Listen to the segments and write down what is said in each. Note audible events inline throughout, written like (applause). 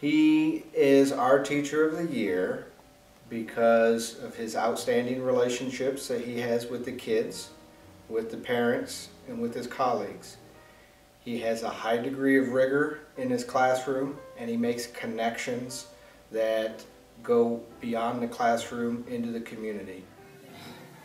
He is our teacher of the year because of his outstanding relationships that he has with the kids, with the parents, and with his colleagues. He has a high degree of rigor in his classroom and he makes connections that go beyond the classroom into the community.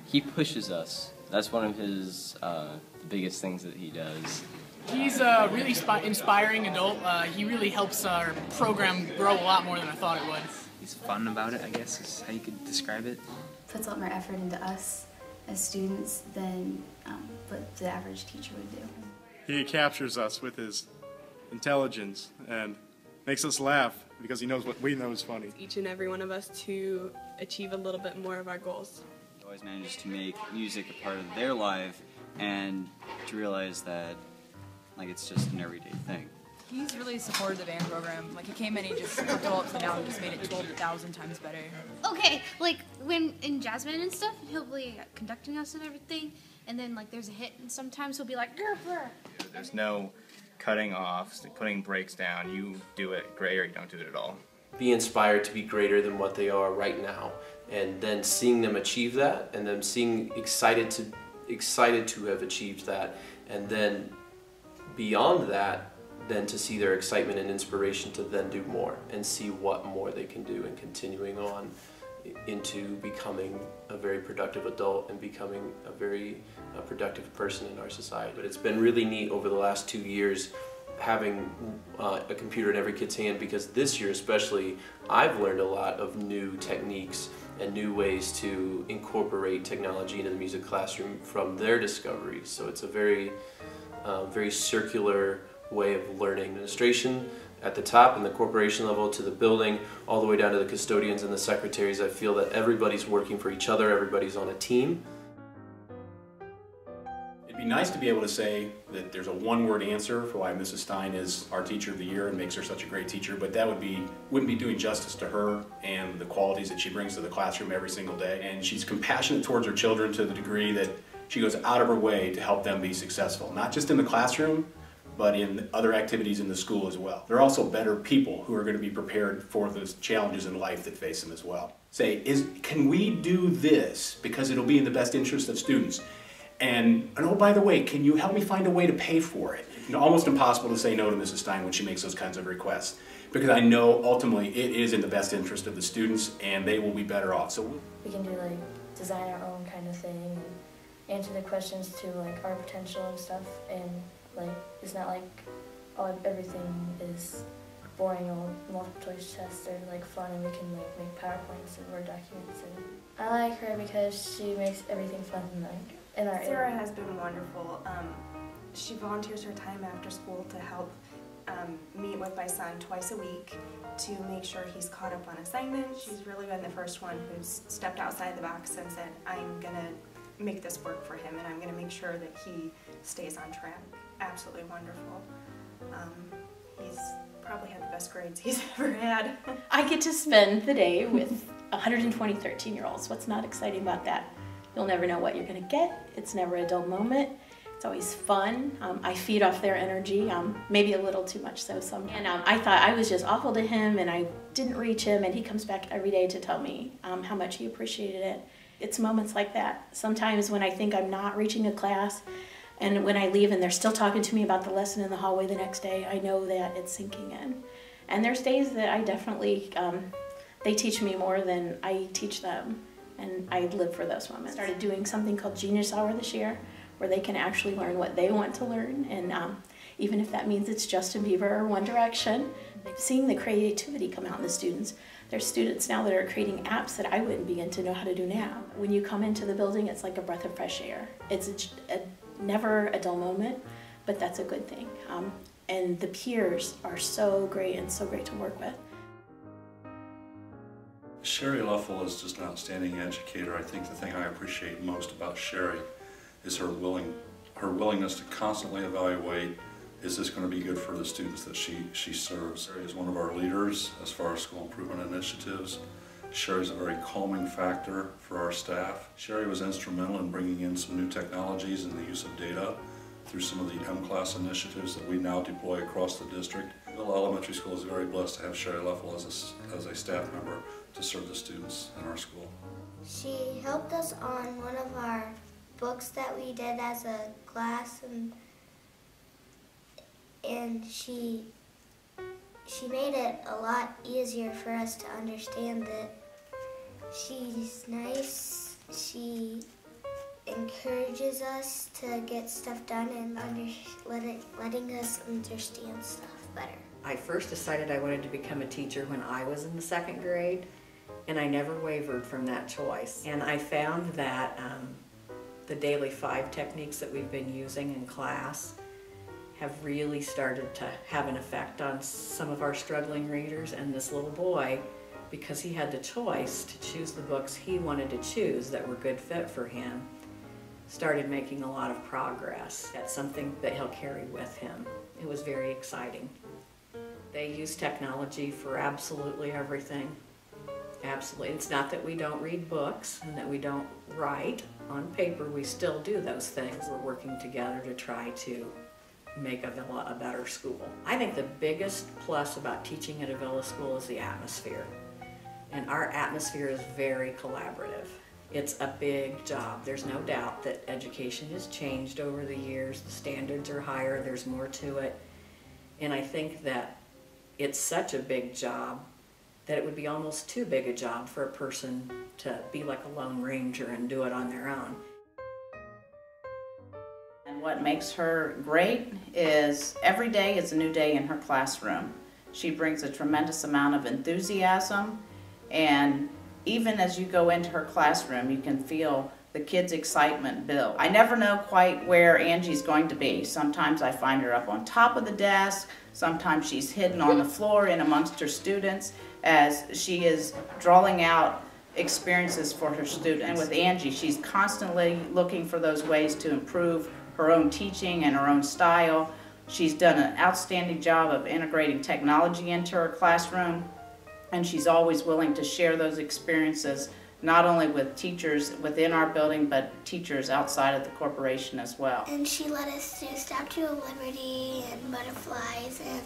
He pushes us. That's one of his uh, biggest things that he does. He's a really spi- inspiring adult. Uh, he really helps our program grow a lot more than I thought it would. He's fun about it, I guess, is how you could describe it. puts a lot more effort into us as students than um, what the average teacher would do. He captures us with his intelligence and makes us laugh because he knows what we know is funny. each and every one of us to achieve a little bit more of our goals. He always manages to make music a part of their life and to realize that like it's just an everyday thing. He's really supported the band program. Like he came in, he just flipped it all upside down and just made it 12,000 times better. Okay, like when in jazz band and stuff, he'll be conducting us and everything, and then like there's a hit, and sometimes he'll be like, "Grr, grr." There's no cutting off, putting breaks down. You do it great or you don't do it at all. be inspired to be greater than what they are right now and then seeing them achieve that and then seeing excited to excited to have achieved that and then beyond that then to see their excitement and inspiration to then do more and see what more they can do and continuing on into becoming a very productive adult and becoming a very uh, productive person in our society. But it's been really neat over the last two years having uh, a computer in every kid's hand because this year especially I've learned a lot of new techniques and new ways to incorporate technology into the music classroom from their discoveries. So it's a very, uh, very circular way of learning administration at the top and the corporation level to the building all the way down to the custodians and the secretaries. I feel that everybody's working for each other, everybody's on a team. It'd be nice to be able to say that there's a one-word answer for why Mrs. Stein is our teacher of the year and makes her such a great teacher, but that would be wouldn't be doing justice to her and the qualities that she brings to the classroom every single day. And she's compassionate towards her children to the degree that she goes out of her way to help them be successful, not just in the classroom, but in other activities in the school as well. They're also better people who are going to be prepared for those challenges in life that face them as well. Say, is can we do this because it'll be in the best interest of students? And, and oh, by the way, can you help me find a way to pay for it? Know, almost impossible to say no to Mrs. Stein when she makes those kinds of requests because I know ultimately it is in the best interest of the students and they will be better off. So We can do like design our own kind of thing and answer the questions to like our potential and stuff. And like it's not like all everything is boring or multiple choice tests. They're like fun and we can like make PowerPoints and Word documents. And I like her because she makes everything fun and like in our Sarah has been wonderful. Um, she volunteers her time after school to help um, meet with my son twice a week to make sure he's caught up on assignments. She's really been the first one who's stepped outside the box and said, I'm going to make this work for him and I'm going to make sure that he stays on track. Absolutely wonderful. Um, he's probably had the best grades he's (laughs) ever had. (laughs) I get to spend the day with 120 13 year olds. What's not exciting about that? You'll never know what you're going to get. It's never a dull moment. It's always fun. Um, I feed off their energy, um, maybe a little too much so sometimes. And um, I thought I was just awful to him and I didn't reach him, and he comes back every day to tell me um, how much he appreciated it. It's moments like that. Sometimes when I think I'm not reaching a class, and when I leave and they're still talking to me about the lesson in the hallway the next day, I know that it's sinking in. And there's days that I definitely, um, they teach me more than I teach them. And I live for those moments. Started doing something called Genius Hour this year, where they can actually learn what they want to learn. And um, even if that means it's Justin Bieber or One Direction, seeing the creativity come out in the students. There's students now that are creating apps that I wouldn't begin to know how to do now. When you come into the building, it's like a breath of fresh air. It's a, a never a dull moment, but that's a good thing. Um, and the peers are so great and so great to work with. Sherry Luffel is just an outstanding educator. I think the thing I appreciate most about Sherry is her willing, her willingness to constantly evaluate is this going to be good for the students that she, she serves. Sherry is one of our leaders as far as school improvement initiatives. Sherry is a very calming factor for our staff. Sherry was instrumental in bringing in some new technologies and the use of data through some of the mCLASS initiatives that we now deploy across the district. Villa Elementary School is very blessed to have Sherry Leffel as a, as a staff member to serve the students in our school. She helped us on one of our books that we did as a class and and she she made it a lot easier for us to understand it. She's nice. She encourages us to get stuff done and under, let it, letting us understand stuff better. I first decided I wanted to become a teacher when I was in the second grade, and I never wavered from that choice. And I found that um, the daily five techniques that we've been using in class have really started to have an effect on some of our struggling readers. And this little boy, because he had the choice to choose the books he wanted to choose that were good fit for him, started making a lot of progress. That's something that he'll carry with him. It was very exciting. They use technology for absolutely everything. Absolutely. It's not that we don't read books and that we don't write on paper. We still do those things. We're working together to try to make Avilla a better school. I think the biggest plus about teaching at Avilla school is the atmosphere. And our atmosphere is very collaborative. It's a big job. There's no doubt that education has changed over the years. The standards are higher, there's more to it. And I think that it's such a big job that it would be almost too big a job for a person to be like a lone ranger and do it on their own. What makes her great is every day is a new day in her classroom. She brings a tremendous amount of enthusiasm, and even as you go into her classroom, you can feel the kids' excitement build. I never know quite where Angie's going to be. Sometimes I find her up on top of the desk, sometimes she's hidden on the floor in amongst her students as she is drawing out experiences for her students. And with Angie, she's constantly looking for those ways to improve her own teaching and her own style. She's done an outstanding job of integrating technology into her classroom, and she's always willing to share those experiences not only with teachers within our building, but teachers outside of the corporation as well. And she let us do Statue of Liberty and butterflies, and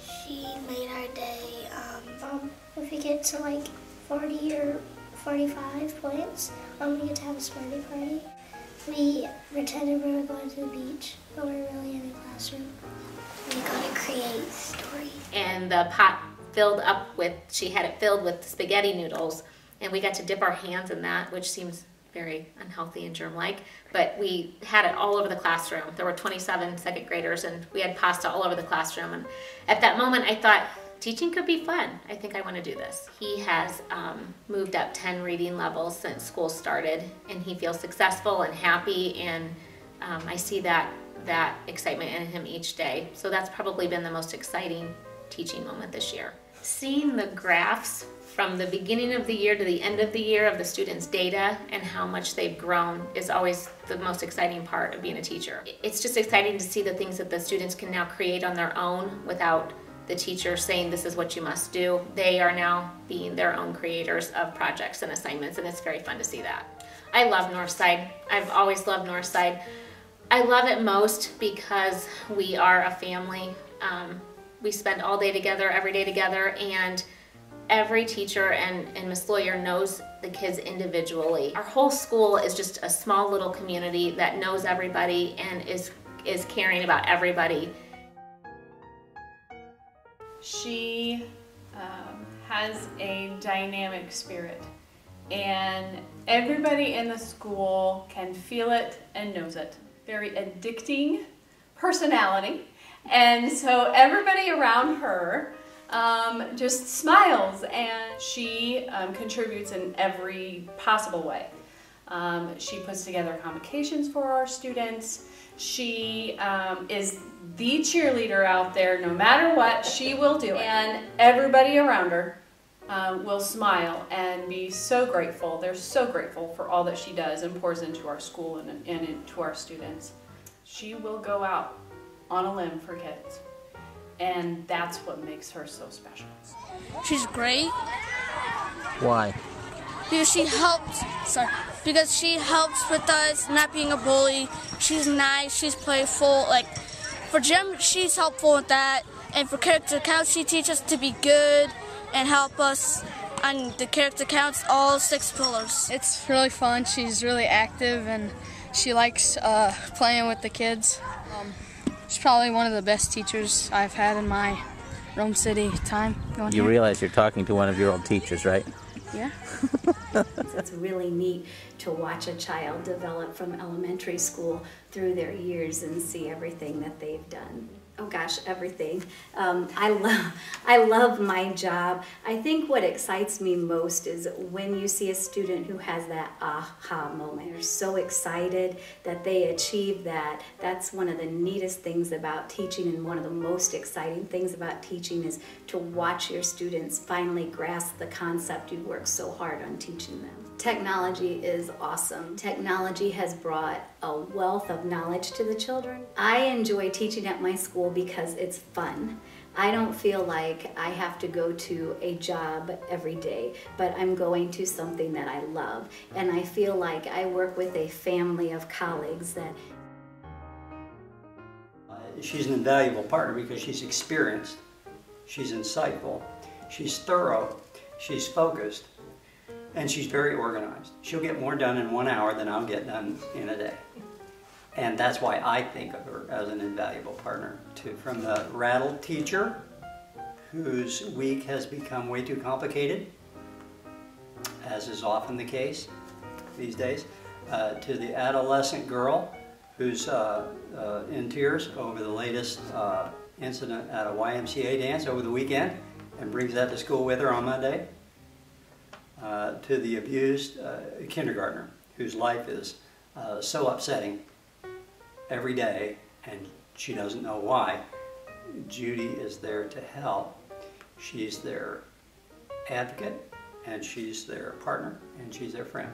she made our day. Um, um, if we get to like 40 or 45 points, um, we get to have a Smarty Party. We pretended we were going to the beach, but we we're really in the classroom. We got to create stories. and the pot filled up with she had it filled with spaghetti noodles and we got to dip our hands in that which seems very unhealthy and germ-like but we had it all over the classroom there were 27 second graders and we had pasta all over the classroom and at that moment i thought teaching could be fun i think i want to do this he has um, moved up 10 reading levels since school started and he feels successful and happy and um, i see that that excitement in him each day so that's probably been the most exciting teaching moment this year. Seeing the graphs from the beginning of the year to the end of the year of the students' data and how much they've grown is always the most exciting part of being a teacher. It's just exciting to see the things that the students can now create on their own without the teacher saying this is what you must do. They are now being their own creators of projects and assignments and it's very fun to see that. I love Northside. I've always loved Northside. I love it most because we are a family. Um, we spend all day together, every day together, and every teacher and, and Miss Lawyer knows the kids individually. Our whole school is just a small little community that knows everybody and is is caring about everybody. She um, has a dynamic spirit, and everybody in the school can feel it and knows it. Very addicting personality, and so everybody around her um, just smiles, and she um, contributes in every possible way. Um, she puts together convocations for our students. She um, is the cheerleader out there. No matter what, she will do it. And everybody around her uh, will smile and be so grateful. They're so grateful for all that she does and pours into our school and, and into our students. She will go out on a limb for kids. And that's what makes her so special. She's great Why? Because she helps. Sorry, because she helps with us not being a bully. She's nice. She's playful. Like for gym, she's helpful with that. And for character counts, she teaches us to be good and help us on the character counts, all six pillars. It's really fun. She's really active and she likes uh, playing with the kids. Um, she's probably one of the best teachers I've had in my Rome City time. Going You here. realize you're talking to one of your old teachers, right? Yeah. (laughs) It's really neat to watch a child develop from elementary school through their years and see everything that they've done. Oh gosh, everything. Um, I (laughs) love, I love my job. I think what excites me most is when you see a student who has that aha moment. They're so excited that they achieve that. That's one of the neatest things about teaching, and one of the most exciting things about teaching is to watch your students finally grasp the concept you worked so hard on teaching them. Technology is awesome. Technology has brought a wealth of knowledge to the children. I enjoy teaching at my school because it's fun. I don't feel like I have to go to a job every day, but I'm going to something that I love. And I feel like I work with a family of colleagues that She's an invaluable partner because she's experienced, she's insightful, she's thorough, she's focused, and she's very organized. She'll get more done in one hour than I'll get done in a day. And that's why I think of her as an invaluable partner too. From the rattled teacher whose week has become way too complicated, as is often the case these days, uh, to the adolescent girl who's uh, uh, in tears over the latest uh, incident at a YMCA dance over the weekend and brings that to school with her on Monday, uh, to the abused uh, kindergartner whose life is uh, so upsetting every day and she doesn't know why. Judy is there to help. She's their advocate and she's their partner and she's their friend.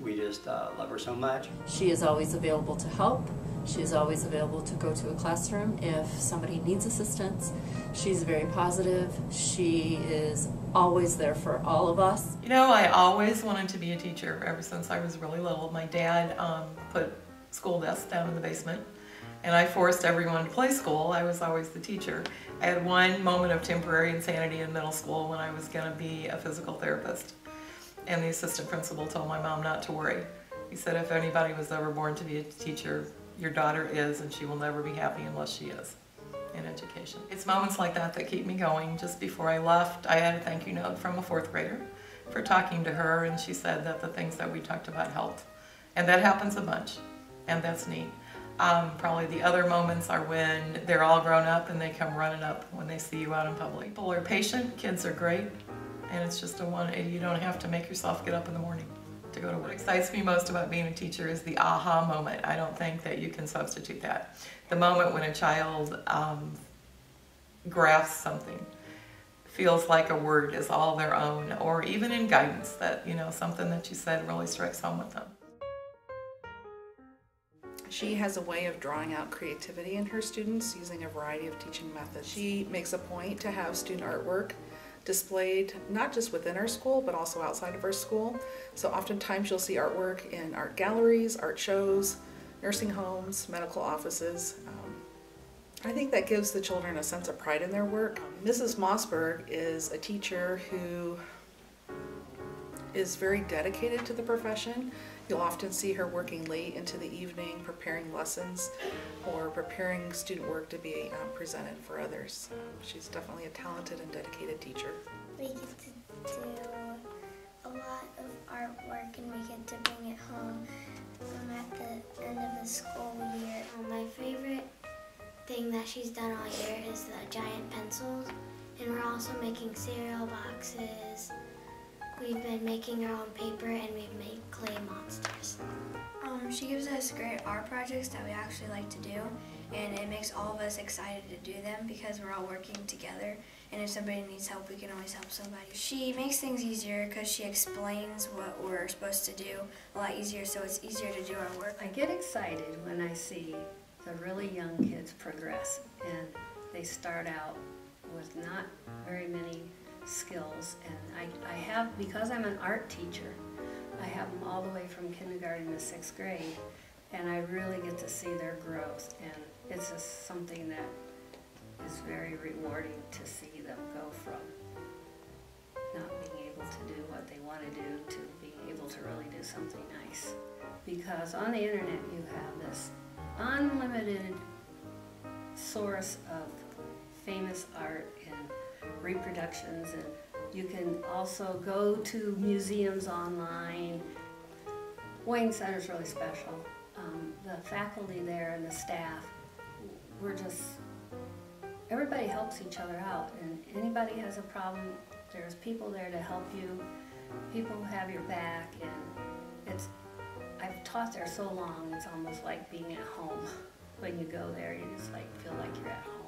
We just uh, love her so much. She is always available to help. She is always available to go to a classroom if somebody needs assistance. She's very positive. She is always there for all of us. You know, I always wanted to be a teacher ever since I was really little. My dad um, put school desks down in the basement, and I forced everyone to play school. I was always the teacher. I had one moment of temporary insanity in middle school when I was going to be a physical therapist, and the assistant principal told my mom not to worry. He said, if anybody was ever born to be a teacher, your daughter is, and she will never be happy unless she is in education. It's moments like that that keep me going. Just before I left, I had a thank you note from a fourth grader for talking to her, and she said that the things that we talked about helped. And that happens a bunch, and that's neat. Um, probably the other moments are when they're all grown up and they come running up when they see you out in public. People are patient, kids are great, and it's just a one, you don't have to make yourself get up in the morning to go to work. What excites me most about being a teacher is the aha moment. I don't think that you can substitute that. The moment when a child um, grasps something, feels like a word is all their own, or even in guidance that, you know, something that you said really strikes home with them. She has a way of drawing out creativity in her students using a variety of teaching methods. She makes a point to have student artwork displayed not just within our school but also outside of our school. So oftentimes you'll see artwork in art galleries, art shows, nursing homes, medical offices. Um, I think that gives the children a sense of pride in their work. Mrs. Mossberg is a teacher who is very dedicated to the profession. You'll often see her working late into the evening preparing lessons or preparing student work to be um, presented for others. Um, she's definitely a talented and dedicated teacher. We get to do a lot of artwork and we get to bring it home um, at the end of the school year. My favorite thing that she's done all year is the giant pencils and we're also making cereal boxes. We've been making our own paper and we've made clay monsters. Um, she gives us great art projects that we actually like to do, and it makes all of us excited to do them because we're all working together. And if somebody needs help, we can always help somebody. She makes things easier because she explains what we're supposed to do a lot easier, so it's easier to do our work. I get excited when I see the really young kids progress, and they start out with not very many skills and I, I have because I'm an art teacher I have them all the way from kindergarten to sixth grade and I really get to see their growth and it's just something that is very rewarding to see them go from not being able to do what they want to do to being able to really do something nice. Because on the internet you have this unlimited source of famous art and reproductions and you can also go to museums online. Wayne Center is really special. Um, the faculty there and the staff, we're just, everybody helps each other out and anybody has a problem, there's people there to help you. People have your back and it's, I've taught there so long, it's almost like being at home. (laughs) When you go there, you just like feel like you're at home.